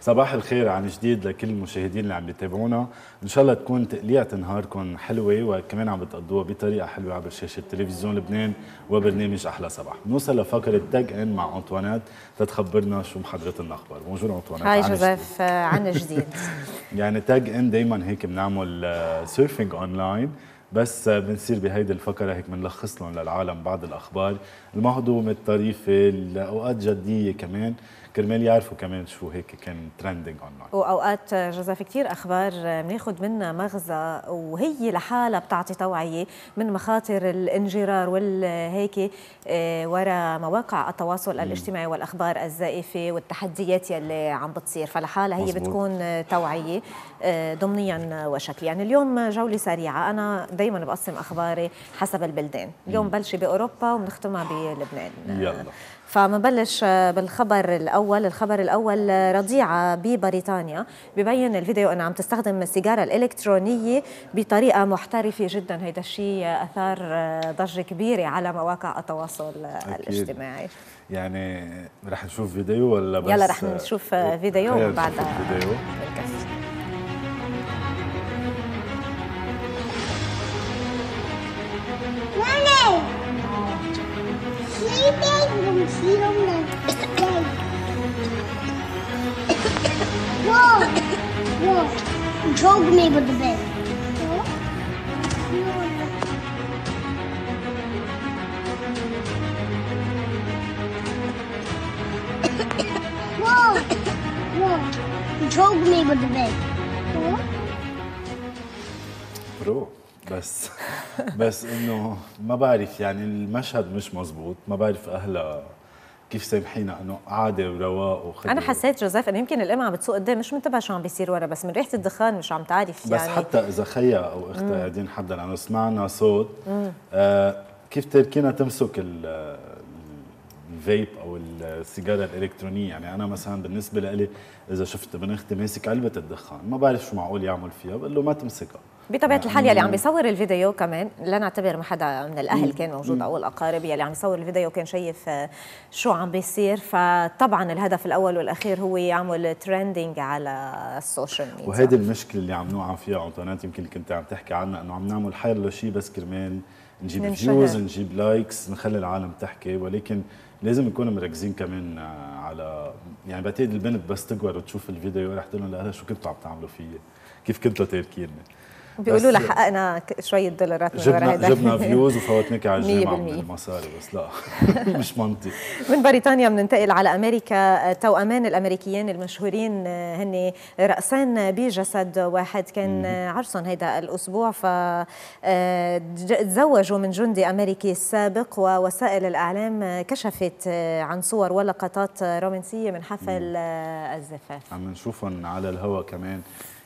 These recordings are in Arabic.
صباح الخير عن جديد لكل المشاهدين اللي عم بيتابعونا إن شاء الله تكون تقليعة نهاركم حلوة وكمان عم بتقضوها بطريقة حلوة عبر شاشة تلفزيون لبنان وبرنامج أحلى صباح. بنوصل لفقرة tag in مع أنطوانيت تتخبرنا شو محضرة الأخبار. bonjour أنطوانيت hi جوزيف عن جديد. يعني tag in دائما هيك بنعمل surfing online بس بنصير بهيدي الفقرة هيك بنلخص لهم للعالم بعض الأخبار المهضومة الطريفة أوقات جدية كمان. كرمال يعرفوا كمان شو هيك كان trending online وأوقات جوزيف كثير أخبار بناخذ منها مغزى وهي لحالها بتعطي توعية من مخاطر الانجرار والهيك آه، وراء مواقع التواصل الاجتماعي والأخبار الزائفة والتحديات يلي عم بتصير. فلحالها هي بتكون توعية آه، ضمنيا وشكليا يعني اليوم جولة سريعة. أنا دائما بقسم أخباري حسب البلدان. اليوم بلشي بأوروبا وبنختمها بلبنان. يلا. فمنبلش بالخبر الأول الخبر الأول رضيعة ببريطانيا. ببين الفيديو أنها عم تستخدم السيجارة الإلكترونية بطريقة محترفة جدا. هيدا الشيء أثار ضجة كبيرة على مواقع التواصل أكيد. الاجتماعي. يعني رح نشوف فيديو ولا بس يلا رح نشوف فيديو وبعدها فيديو. Choke me with the bed. Whoa! Whoa! Choke me with the bed. برو بس بس إنه ما بعرف يعني المشهد مش مزبوط ما بعرف أهلها كيف سامحينا؟ انه قعده ورواق وخدمة. أنا حسيت جوزيف إنه يمكن الأم عم بتسوق قدام مش منتبه شو عم بيصير ورا بس من ريحة الدخان مش عم تعرف يعني. بس حتى إذا خيا أو أختها قاعدين حدا لأنه سمعنا صوت. آه كيف تركينا تمسك الفيب أو السيجارة الإلكترونية؟ يعني أنا مثلا بالنسبة لي إذا شفت ابن أختي ماسك علبة الدخان ما بعرف شو معقول يعمل فيها بقول له ما تمسكها. بطبيعة الحال يلي عم بيصور الفيديو كمان لا نعتبر ما حدا من الأهل كان موجود أو الأقارب يلي عم يصور الفيديو كان شايف آه، شو عم بيصير. فطبعا الهدف الأول والأخير هو يعمل trending على ال social media. وهيدي المشكلة اللي عم نوعى فيها أنطوانيت يمكن كنت عم تحكي عنها إنه عم نعمل حيالا شيء بس كرمال. نجيب views نجيب likes نخلي العالم تحكي. ولكن لازم نكون مركزين كمان آه، على يعني بعتقد البنت بس تكبر وتشوف الفيديو رح تقول لها شو كنتوا عم تعملوا فيي كيف كنتوا تاركيني بيقولوا لها حققنا شوية دولارات من جبنا جبنا views وفوتناك على الجامعة من المصاري بس لا. مش منطق من بريطانيا بننتقل على أمريكا. توأمان الأمريكيين المشهورين هن رأسان بجسد واحد. كان عرسهم هيدا الأسبوع ف تزوجوا من جندي أمريكي سابق ووسائل الإعلام كشفت عن صور ولقطات رومانسية من حفل الزفاف. عم نشوفهم على الهواء كمان.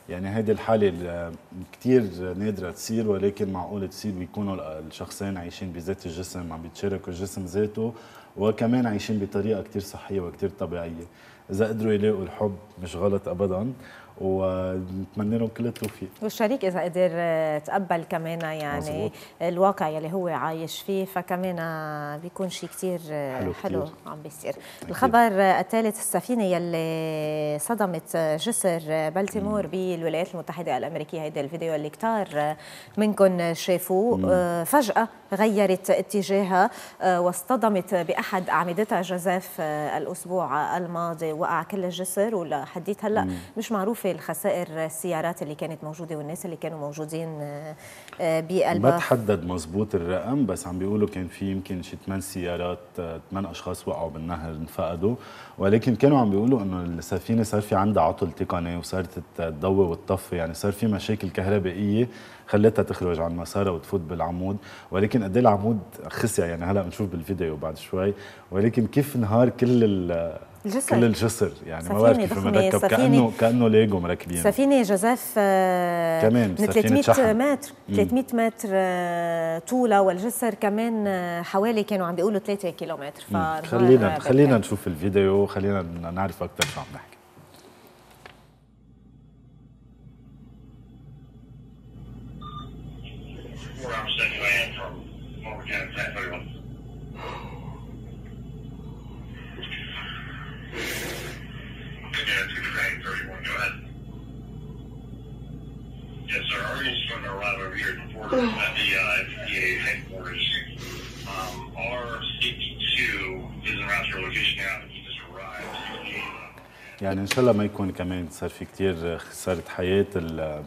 يعني هيدي الحالة كثير نادرة تصير ولكن معقول تصير بيكونوا الشخصين عايشين بذات الجسم عم بيتشاركوا الجسم ذاته وكمان عايشين بطريقة كثير صحية وكثير طبيعية. إذا قدروا يلاقوا الحب مش غلط ابدا. ونتمنى لهم كل التوفيق. والشريك إذا قدر تقبل كمان يعني مزبوط. الواقع يلي هو عايش فيه فكمان بيكون شيء كثير حلو, حلو عم بيصير. الخبر الثالث السفينة يلي صدمت جسر بلتيمور بالولايات المتحدة الأمريكية. هيدا الفيديو اللي كثار منكم شافوه. فجأة غيرت اتجاهها واصطدمت بأحد أعمدتها جزاف الأسبوع الماضي. وقع كل الجسر ولحديت هلأ مش معروف في الخسائر السيارات اللي كانت موجودة والناس اللي كانوا موجودين آه، بقلبها ما تحدد مزبوط الرقم بس عم بيقولوا كان في يمكن شي ثمان سيارات ثمان أشخاص وقعوا بالنهر انفقدوا. ولكن كانوا عم بيقولوا إنه السفينة صار في عندها عطل تقني وصارت تضوي وتطفي يعني صار في مشاكل كهربائية خلتها تخرج عن مسارها وتفوت بالعمود. ولكن قد إيه العمود خسع يعني هلأ بنشوف بالفيديو بعد شوي. ولكن كيف نهار كل الجسر. كل الجسر يعني ما بعرف كيف مركب كانه كأنه ليجو مركبين. سفينة جزاف آه، كمان من 300 متر 300 متر آه، طولها والجسر كمان آه، حوالي كانوا عم بيقولوا 3 كيلومتر. خلينا خلينا نشوف الفيديو خلينا نعرف أكثر شو عم نحكي. At the FDA headquarters. R52 is around your location now. He just arrived. يعني إن شاء الله ما يكون كمان صار في كثير خسارة حياة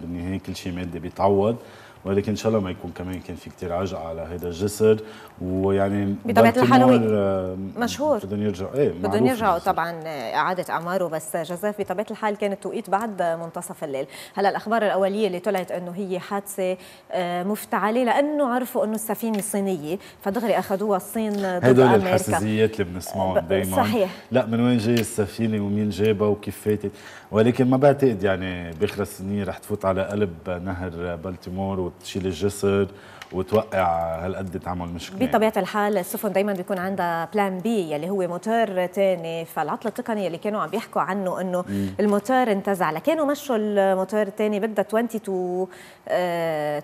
بالنهاية كل شيء مادي بيتعوض ولكن إن شاء الله ما يكون كمان كان في كثير عجقة على هذا الجسر ويعني بطبيعة الحال هو مشهور. بدهم يرجعوا. إيه بدهم يرجعوا طبعا إعادة اعماره بس جزاف بطبيعة الحال كان التوقيت بعد منتصف الليل. هلا الأخبار الأولية اللي طلعت إنه هي حادثة آه، مفتعلة لأنه عرفوا إنه السفينة صينيه فدغري أخذوها الصين ضد هدول أمريكا. الحساسيات اللي بنسمعهم دائما صحيح. لا من وين جاي السفينة ومين جابها وكيف فاتت؟ ولكن ما بعتقد يعني بآخر السنين رح تفوت على قلب نهر بالتيمور وتشيل الجسر وتوقع هالقد تعمل مشكلة. بطبيعة الحال السفن دائما بيكون عندها plan B يلي هو موتور ثاني فالعطل التقني اللي كانوا عم بيحكوا عنه إنه الموتور انتزع. كانوا مشوا الموتور الثاني بدها 20 to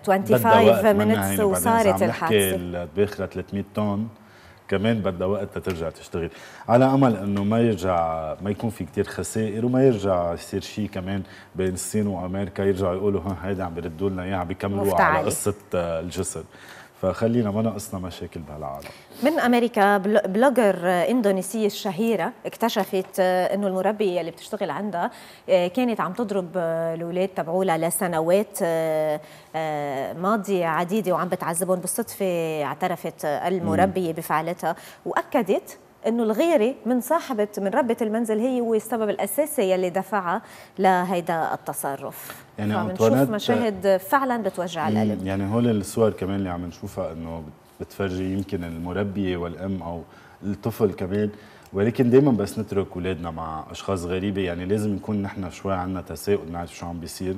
25 minutes وصارت الحادثة. باخرة 300 طن. كمان بدها وقت ترجع تشتغل. على أمل إنه ما يرجع ما يكون في كتير خسائر وما يرجع يصير شيء كمان بين الصين وأمريكا يرجعوا يقولوا ها هيدا عم بيردوا لنا اياه عم بيكملوا على قصة الجسر فخلينا ما ناقصنا مشاكل بهالعالم من أمريكا blogger اندونيسيه الشهيرة اكتشفت إنه المربيه اللي بتشتغل عندها آه، كانت عم تضرب الأولاد تبعولها لسنوات آه، آه، ماضية عديدة وعم بتعذبهم. بالصدفة اعترفت المربية بفعلتها وأكدت إنه الغيرة من صاحبة من ربة المنزل هي هو السبب الأساسي يلي دفعها لهيدا التصرف. يعني بنشوف مشاهد فعلا بتوجع القلب. يعني هول الصور كمان اللي عم نشوفها إنه بتفرجي يمكن المربية والأم أو الطفل كمان ولكن دائما بس نترك أولادنا مع أشخاص غريبة. يعني لازم نكون نحن شوي عندنا تساؤل نعرف شو عم بيصير.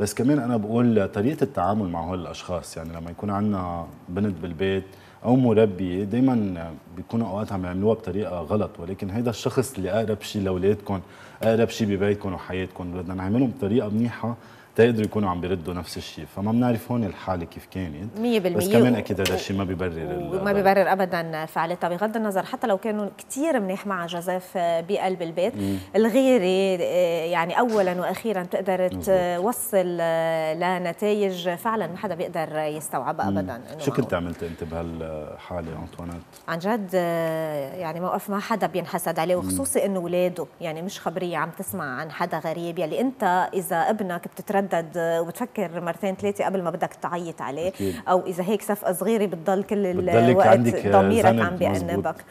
بس كمان أنا بقول طريقة التعامل مع هول الأشخاص يعني لما يكون عندنا بنت بالبيت أو مربي دائما بيكونوا أوقات عم يعملوها بطريقة غلط ولكن هيدا الشخص اللي أقرب شيء لاولادكم أقرب شيء ببيتكم وحياتكم بدنا نعملهم بطريقة منيحة تقدروا يكونوا عم بيردوا نفس الشيء. فما بنعرف هون الحالة كيف كانت. 100% بس كمان أكيد هذا الشيء ما بيبرر وما بيبرر ابدا فعلتها بغض النظر حتى لو كانوا كثير منيح مع جوزيف بقلب البيت مم. الغيرة آه، يعني اولا وأخيرا بتقدر توصل آه، لنتائج فعلا ما حدا بيقدر يستوعبها ابدا. شو كنت عملت أنت بهالحالة أنطوانيت؟ عن جد آه، يعني موقف ما حدا بينحسد عليه وخصوصي إنه اولاده يعني مش خبرية عم تسمع عن حدا غريب. يلي أنت إذا ابنك بتتردد بتتردد وبتفكر مرتين ثلاثة قبل ما بدك تعيط عليه. أكيد. أو إذا هيك صفقه صغيرة بتضل كل الوقت ضميرك عم بيأنبك.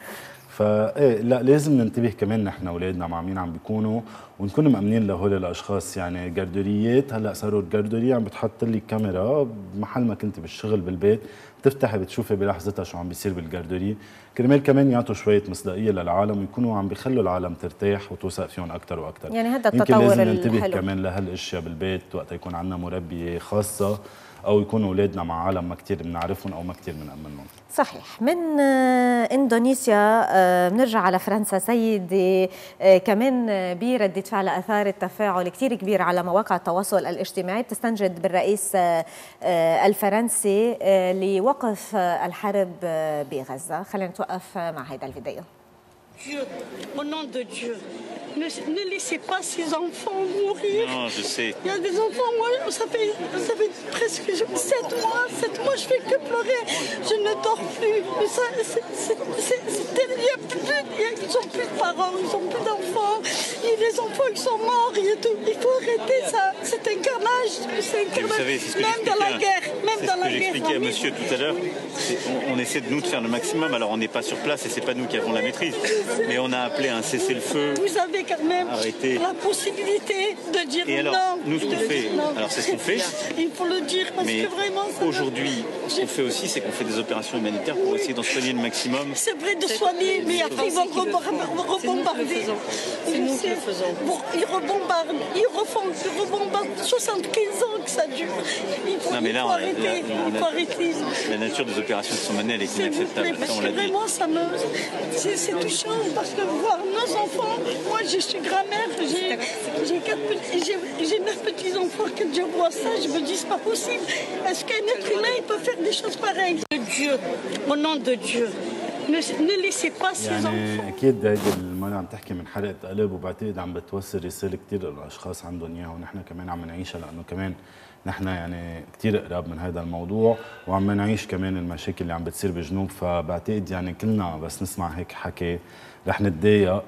فايه لا لازم ننتبه كمان نحن أولادنا مع مين عم بيكونوا ونكون مأمنين لهول الأشخاص. يعني جردوريات هلأ صاروا الجردوريه عم بتحط لي كاميرا محل ما كنت بالشغل بالبيت. بتفتحي بتشوفي بلحظتها شو عم بيصير بالجردوريه كرمال كمان يعطوا شوية مصداقية للعالم ويكونوا عم بيخلوا العالم ترتاح وتوثق فيهم أكثر وأكثر يعني هذا التطور يمكن لازم ننتبه. كمان لهالأشياء بالبيت وقت يكون عندنا مربية خاصة. أو يكونوا أولادنا مع عالم ما كثير بنعرفهم أو ما كثير بنأمنهم. صحيح. من آه، إندونيسيا آه، بنرجع على فرنسا. سيدي آه، كمان بردة فعل اثار التفاعل كثير كبير على مواقع التواصل الاجتماعي. بتستنجد بالرئيس الفرنسي لوقف الحرب بغزة. خلينا نتوقف مع هذا الفيديو. Dieu, au nom de Dieu, ne, ne, laissez pas ces enfants mourir. Non, je sais. Il y a des enfants, moi, ça fait, ça fait presque 7 mois, 7 mois, je fais que pleurer. Je ne dors plus. C'est terrible. Ils n'ont plus de parents, ils n'ont plus d'enfants. Les enfants, ils sont morts. Il faut arrêter ça. C'est un carnage. C'est un carnage. Savez, ce même dans la guerre. Même dans ce la que j'expliquais à monsieur tout à l'heure. On, on, essaie de nous de faire le maximum. Alors, on n'est pas sur place et c'est pas nous qui avons la maîtrise. Mais on a appelé un cessez-le-feu. Vous avez quand même arrêté. la possibilité de dire Et alors, non. nous, ce qu'on fait, alors c'est ce qu'on fait. Il faut le dire parce mais que vraiment. Aujourd'hui, ce qu'on fait aussi, c'est qu'on fait des opérations humanitaires pour essayer d'en soigner le maximum. C'est vrai de soigner, mais après ils vont rebombarder. C'est nous qui le faisons. Bon, ils rebombardent, ils refont, ils rebombardent 75 ans que ça dure. Il faut, non, mais il là, faut on a, arrêter. la, il faut arrêter. La nature des opérations qui sont menées, elle est inacceptable. Parce on que l'a dit. vraiment, ça me, c'est touchant parce que voir nos enfants, moi je suis grand-mère, j'ai neuf petits-enfants, que Dieu voit ça, je me dis c'est pas possible. Est-ce qu'un être humain il peut faire des choses pareilles? Dieu, au nom de Dieu, Pas ces يعني. أكيد هيدي المرة عم تحكي من حرقة قلب وبعتقد عم بتوصل رسالة كثير للأشخاص عندهم إياها ونحن كمان عم نعيشها لأنه كمان نحن يعني كثير قراب من هذا الموضوع وعم نعيش كمان المشاكل اللي عم بتصير بجنوب فبعتقد يعني كلنا بس نسمع هيك حكي رح نتضايق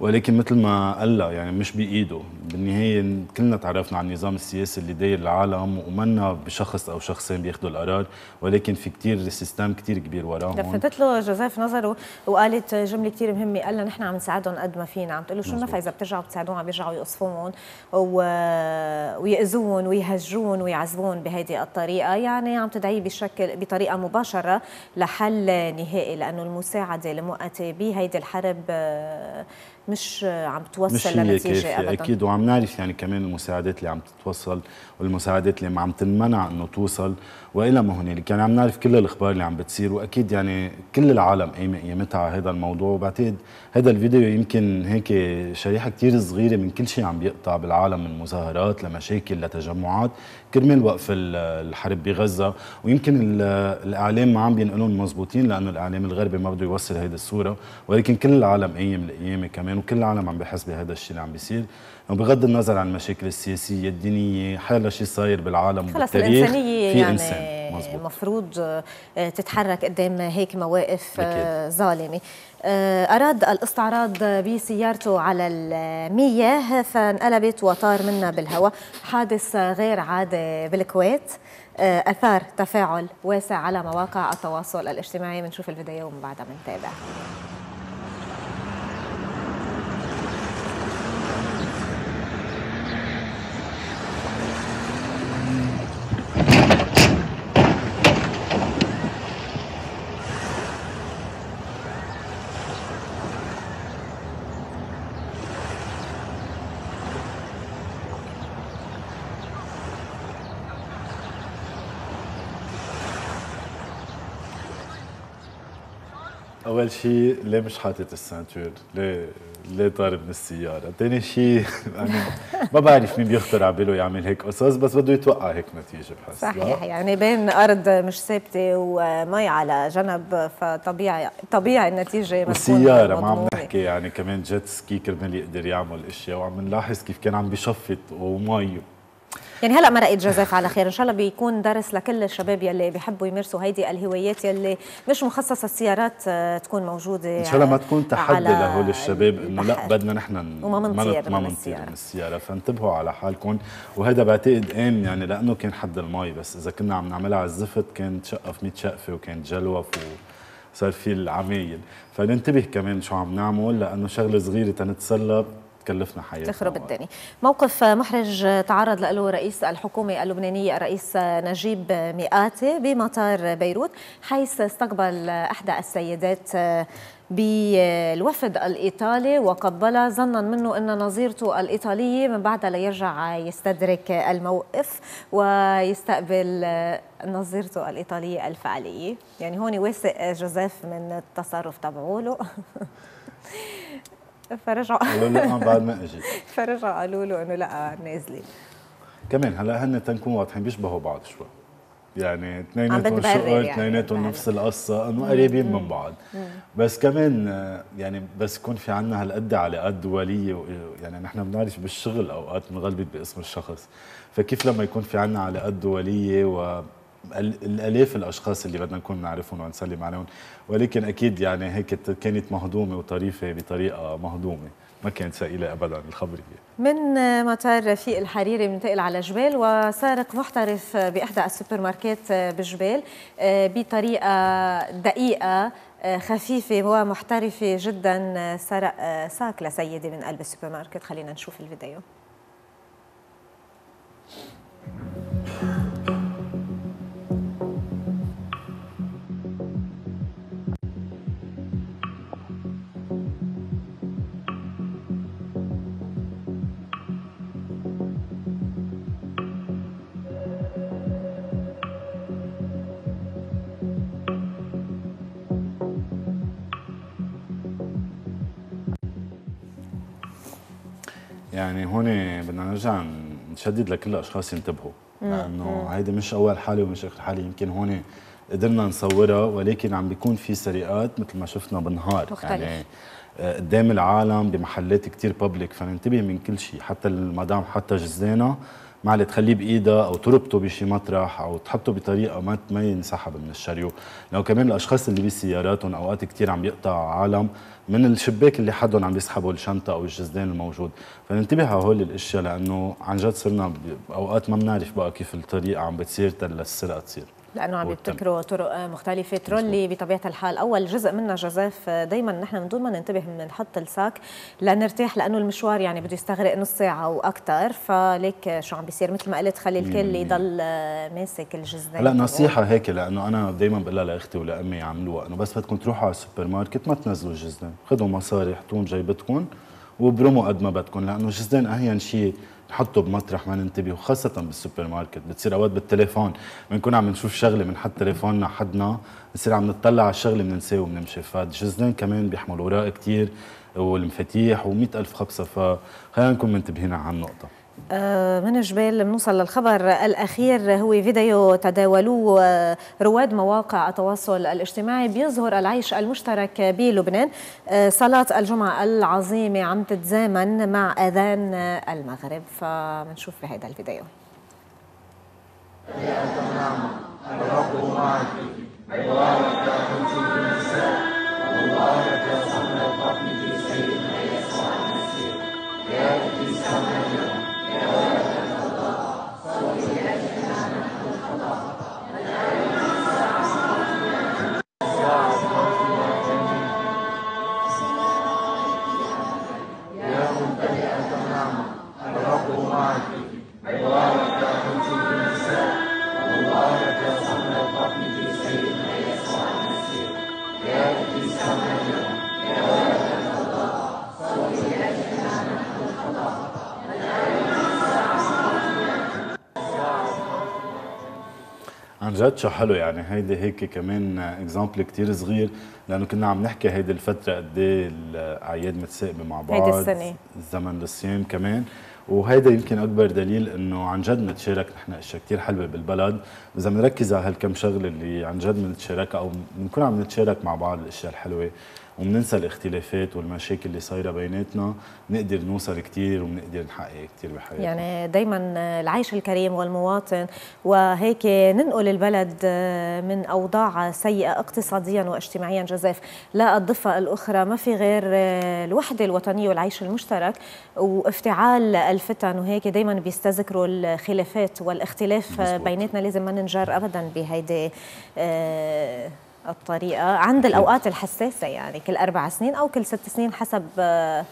ولكن مثل ما قال لها يعني مش بإيده. بالنهاية كلنا تعرفنا على النظام السياسي اللي داير العالم ومنا بشخص أو شخصين بياخذوا القرار ولكن في كتير سيستم كتير كبير وراهم. لفتت له جوزيف نظره وقالت جملة كثير مهمة قال لها نحن عم نساعدهم قد ما فينا. عم تقول له شو النفع إذا بترجعوا بتساعدوهم؟ عم بيرجعوا يقصفوهم و... ويأذون ويهجرون ويعذبون بهيدي الطريقة. يعني عم تدعيه بشكل بطريقة مباشرة لحل نهائي لأنه المساعدة المؤقته بهيدي الحرب مش عم توصل مش هي لنتيجة كافية ابدا. أكيد. وعم نعرف يعني كمان المساعدات اللي عم تتوصل والمساعدات اللي عم تنمنع إنه توصل وإلى ما هنالك. يعني عم نعرف كل الأخبار اللي عم بتصير وأكيد يعني كل العالم قايمه قيمتها على هذا الموضوع. وبعتقد هذا الفيديو يمكن هيك شريحة كثير صغيرة من كل شيء عم بيقطع بالعالم من مظاهرات لمشاكل لتجمعات كرمال وقف ال- الحرب بغزة. ويمكن ال- الإعلام ما عم بينقلون مزبوطين لأنه الإعلام الغربي ما بده يوصل هيدي الصورة. ولكن كل العالم قايم القيامه كمان. وكل العالم عم بحس بهذا الشيء اللي عم بيصير. وبغض النظر عن المشاكل السياسية الدينية حيلا شيء صاير بالعالم خلص بالتاريخ الإنسانية في يعني إنسان. مزبوط مفروض آه، تتحرك قدام هيك مواقف آه، أكيد. ظالمة. آه، أراد الاستعراض بسيارته على المياه فانقلبت وطار منا بالهواء. حادث غير عادي بالكويت. أثار تفاعل واسع على مواقع التواصل الاجتماعي. بنشوف الفيديو ومن بعدها بنتابع. أول شيء ليه مش حاطط ال ceinture ليه ليه طارب من السياره ثاني شيء يعني ما بعرف مين بيخطر على باله يعمل هيك قصص بس بده يتوقع هيك نتيجة بحس صحيح لا؟ يعني بين أرض مش ثابتة ومي على جنب فطبيعي طبيعي تكون والسيارة ما عم. نحكي يعني كمان jet ski كرمال يقدر يعمل إشياء وعم نلاحظ كيف كان عم بيشفط ومي يعني هلا مرقت جوزيف على خير. إن شاء الله بيكون درس لكل الشباب يلي بيحبوا يمارسوا هيدي الهوايات يلي مش مخصصة السيارات آه، تكون موجودة إن شاء الله ما تكون تحدي لهول الشباب إنه لا. بدنا نحن وما منطير نط- ما من منطير. من السيارة. فانتبهوا على حالكم. وهذا بعتقد قام يعني لأنه كان حد المي بس إذا كنا عم نعملها على الزفت كانت شقف 100 شقفة وكانت جلوف وصار في العمايل. فننتبه كمان شو عم نعمل لأنه شغلة صغيرة تنتسلى. تكلفنا حياتنا تخرب الدنيا. موقف محرج تعرض له رئيس الحكومة اللبنانية الرئيس نجيب مئاتي بمطار بيروت حيث استقبل أحدى السيدات بالوفد الإيطالي وقبلها ظنا منه أن نظيرته الإيطالية من بعدها ليرجع يستدرك الموقف ويستقبل نظيرته الإيطالية الفعلية يعني هون واثق جوزيف من التصرف تبعوله. فرجعوا. قالوا لا بعد ما أجي. فرجعوا قالوا له إنه لا نازلين. كمان هلا هن تنكون واضحين بيشبهوا بعض شوي. يعني اثنيناتهم شغل يعني، اثنيناتهم. نفس القصة إنه قريبين من بعض. بس كمان يعني بس يكون في عنا هالقد علاقات دوليه و- يعني نحن بنعرف بالشغل أوقات بنغلبط باسم الشخص. فكيف لما يكون في عنا علاقات دوليه و الالاف الأشخاص اللي بدنا نكون نعرفهم ونسلم عليهم. ولكن أكيد يعني هيك كانت مهضومة وطريفة بطريقة مهضومة. ما كانت ثقيله ابدا الخبريه من مطار رفيق الحريري بننتقل على جبيل وسارق محترف بإحدى السوبر ماركت بجبيل بطريقة دقيقة خفيفة. ومحترفه جدا سرق sac لسيدة من قلب السوبر ماركت خلينا نشوف الفيديو. يعني هون بدنا نرجع نشدد لكل الأشخاص ينتبهوا. لأنه هيدي مش أول حالة ومش آخر حالة يمكن هون قدرنا نصورها ولكن عم بيكون في سرقات مثل ما شفنا بالنهار. مختلف. يعني قدام العالم بمحلات كتير بابليك فننتبه من كل شيء حتى المدام حتى جزانه ما تخليه بايدها أو تربطه بشي مطرح أو تحطه بطريقة ما ما ينسحب من الشريو لو كمان الأشخاص اللي بسياراتهم أوقات كثير عم يقطع عالم من الشباك اللي حدهم عم بيسحبوا الشنطة أو الجزدان الموجود. فننتبه على هول الأشياء لأنه عن جد صرنا أوقات ما بنعرف بقى كيف الطريقة عم بتصير للسرقة تصير. لأنه عم. يبتكروا طرق مختلفة. ترولي بطبيعة الحال أول جزء منها جوزيف دائما نحن من دون ما ننتبه بنحط ال sac لنرتاح لأنه المشوار يعني بده يستغرق نص ساعة وأكثر فليك شو عم بيصير؟ مثل ما قلت خلي الكل يضل ماسك الجزدان هلا نصيحة هيك لأنه أنا دائما بقول لها لأختي ولأمي يعملوها إنه بس بدكم تروحوا على السوبر ماركت ما تنزلوا الجزدان خذوا مصاري حطوهم جيبتكم وبرموا قد ما بدكم لأنه الجزدان أهين شيء نحطه بمطرح ما ننتبه وخاصة بالسوبر ماركت بتصير أوقات بالتليفون. بنكون عم نشوف شغلة بنحط تليفوننا حدنا. بنصير عم نطلع على الشغلة بننساه وبنمشي فالجزدان كمان بيحملوا أوراق كثير والمفاتيح و100 ألف خبصة فخلينا نكون منتبهين على هالنقطة. من جبال بنوصل للخبر الأخير هو فيديو تداولوه آه، رواد مواقع التواصل الاجتماعي بيظهر العيش المشترك بلبنان آه، صلاة الجمعة العظيمة عم تتزامن مع أذان المغرب. فمنشوف بهذا الفيديو. عن جد شو حلو يعني. هيدي هيك كمان اكزامبل كتير صغير لأنه كنا عم نحكي هيدي الفترة قد إيه الأعياد متساقبه مع بعض هيدي السنة. زمن الصيام كمان. وهيدا يمكن أكبر دليل إنه عن جد نتشارك نحن أشياء كثير حلوة بالبلد. واذا بنركز على هالكم شغلة اللي عن جد بنتشاركها أو بنكون عم نتشارك مع بعض الأشياء الحلوة. وبننسى الاختلافات والمشاكل اللي صايرة بيناتنا بنقدر نوصل كثير وبنقدر نحقق كثير بحياتنا. يعني دايما العيش الكريم والمواطن وهيك ننقل البلد من أوضاع سيئة اقتصاديا واجتماعيا جزاف للضفه الأخرى. ما في غير الوحدة الوطنية والعيش المشترك وافتعال الفتن وهيك دايما بيستذكروا الخلافات والاختلاف. بيناتنا. لازم ما ننجر ابدا بهيدي آه، الطريقة عند الأوقات الحساسة يعني كل أربع سنين أو كل ست سنين حسب آه،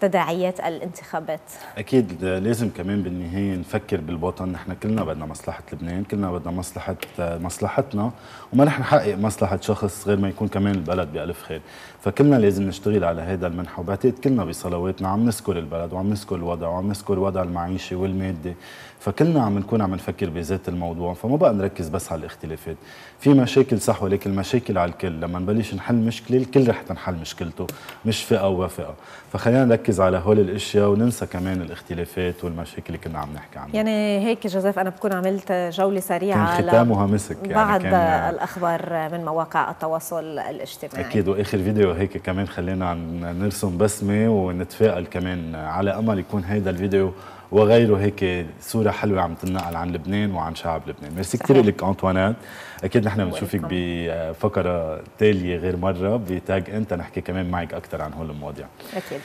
تداعيات الانتخابات. أكيد لازم كمان بالنهاية نفكر بالوطن. نحن كلنا بدنا مصلحة لبنان كلنا بدنا مصلحة مصلحتنا وما رح نحقق مصلحة شخص غير ما يكون كمان البلد بألف خير. فكلنا لازم نشتغل على هذا المنحى وبعتقد كلنا بصلواتنا عم نذكر البلد وعم نذكر الوضع وعم نذكر الوضع المعيشي والمادي فكلنا عم نكون عم نفكر بذات الموضوع. فما بقى نركز بس على الاختلافات. في مشاكل صح ولكن المشاكل على الكل. لما نبلش نحل مشكلة الكل رح تنحل مشكلته مش فئة وفئة. فخلينا نركز على هول الأشياء وننسى كمان الاختلافات والمشاكل اللي كنا عم نحكي عنها. يعني هيك جوزيف أنا بكون عملت جولة سريعة كان ختامها مسك يعني بعض كان الأخبار من مواقع التواصل الاجتماعي. أكيد وآخر فيديو هيك كمان خلينا نرسم بسمة ونتفائل كمان على أمل يكون هيدا الفيديو وغيره هيك صورة حلوة عم تنقل عن لبنان وعن شعب لبنان. ميرسي كثير لك انطوانات أكيد نحن بنشوفك بفقرة تالية غير مرة بتاج إنت. نحكي كمان معك أكثر عن هول المواضيع. أكيد.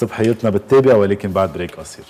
صبحيتنا بتتابع ولكن بعد بريك قصير.